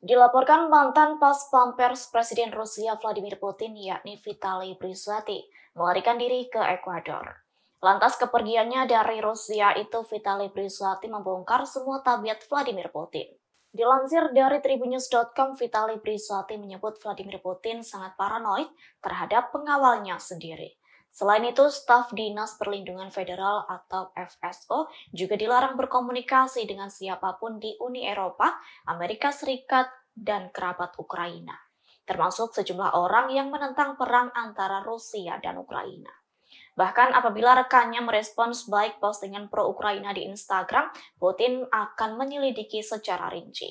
Dilaporkan mantan pas pampers Presiden Rusia Vladimir Putin yakni Vitaly Brizati melarikan diri ke Ekuador. Lantas kepergiannya dari Rusia itu Vitaly Brizati membongkar semua tabiat Vladimir Putin. Dilansir dari tribunnews.com, Vitaly Brizati menyebut Vladimir Putin sangat paranoid terhadap pengawalnya sendiri. Selain itu, staf Dinas Perlindungan Federal atau FSO juga dilarang berkomunikasi dengan siapa pun di Uni Eropa, Amerika Serikat, dan kerabat Ukraina, termasuk sejumlah orang yang menentang perang antara Rusia dan Ukraina. Bahkan apabila rekannya merespons baik postingan pro-Ukraina di Instagram, Putin akan menyelidiki secara rinci.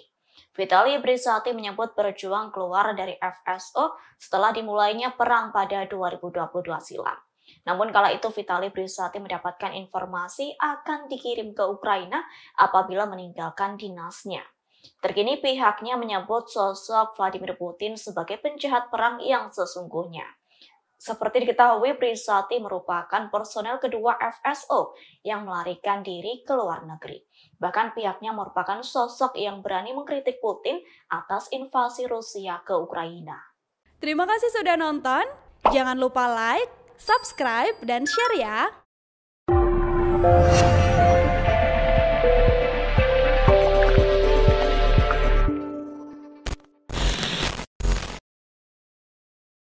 Vitaly Brizati menyebut berjuang keluar dari FSO setelah dimulainya perang pada 2022 silam. Namun kala itu Vitali Brisati mendapatkan informasi akan dikirim ke Ukraina apabila meninggalkan dinasnya. Terkini pihaknya menyebut sosok Vladimir Putin sebagai penjahat perang yang sesungguhnya. Seperti diketahui, Brisati merupakan personel kedua FSO yang melarikan diri ke luar negeri. Bahkan pihaknya merupakan sosok yang berani mengkritik Putin atas invasi Rusia ke Ukraina. Terima kasih sudah nonton. Jangan lupa like, subscribe, dan share ya.